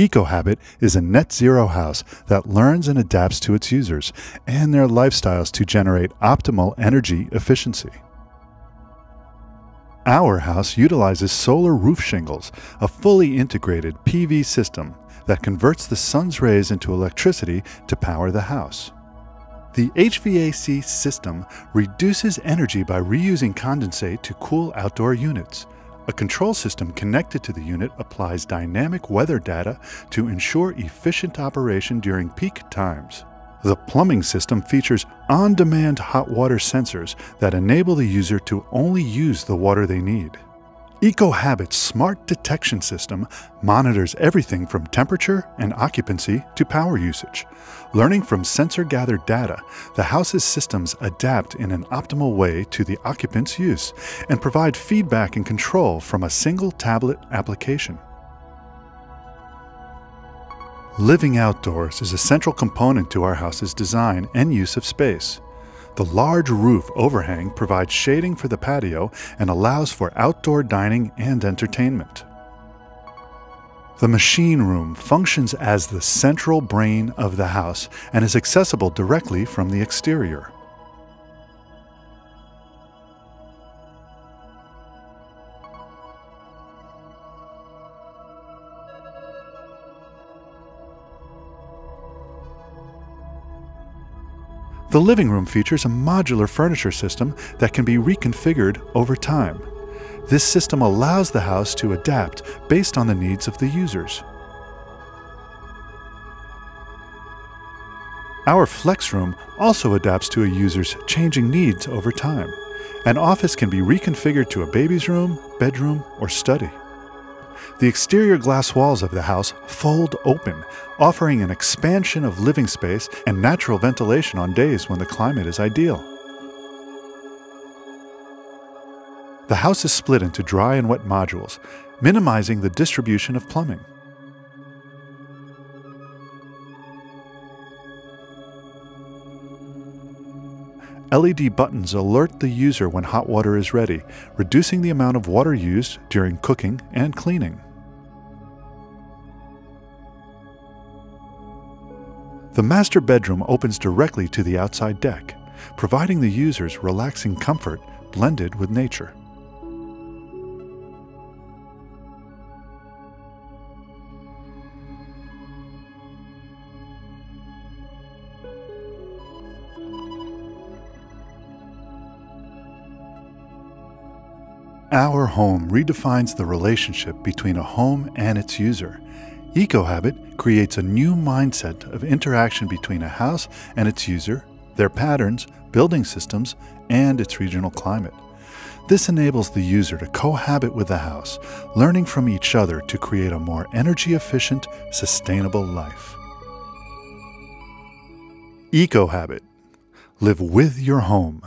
EcoHabit is a net zero house that learns and adapts to its users and their lifestyles to generate optimal energy efficiency. Our house utilizes solar roof shingles, a fully integrated PV system that converts the sun's rays into electricity to power the house. The HVAC system reduces energy by reusing condensate to cool outdoor units. A control system connected to the unit applies dynamic weather data to ensure efficient operation during peak times. The plumbing system features on demand hot water sensors that enable the user to only use the water they need. EcoHabit's smart detection system monitors everything from temperature and occupancy to power usage. Learning from sensor gathered data, the house's systems adapt in an optimal way to the occupant's use and provide feedback and control from a single tablet application. Living outdoors is a central component to our house's design and use of space. The large roof overhang provides shading for the patio and allows for outdoor dining and entertainment. The machine room functions as the central brain of the house and is accessible directly from the exterior. The living room features a modular furniture system that can be reconfigured over time. This system allows the house to adapt based on the needs of the users. Our flex room also adapts to a user's changing needs over time. An office can be reconfigured to a baby's room, bedroom, or study. The exterior glass walls of the house fold open, offering an expansion of living space and natural ventilation on days when the climate is ideal. The house is split into dry and wet modules, minimizing the distribution of plumbing. LED buttons alert the user when hot water is ready, reducing the amount of water used during cooking and cleaning. The master bedroom opens directly to the outside deck, providing the users relaxing comfort blended with nature. Our home redefines the relationship between a home and its user. EcoHabit creates a new mindset of interaction between a house and its user, their patterns, building systems, and its regional climate. This enables the user to cohabit with the house, learning from each other to create a more energy efficient, sustainable life. EcoHabit. Live with your home.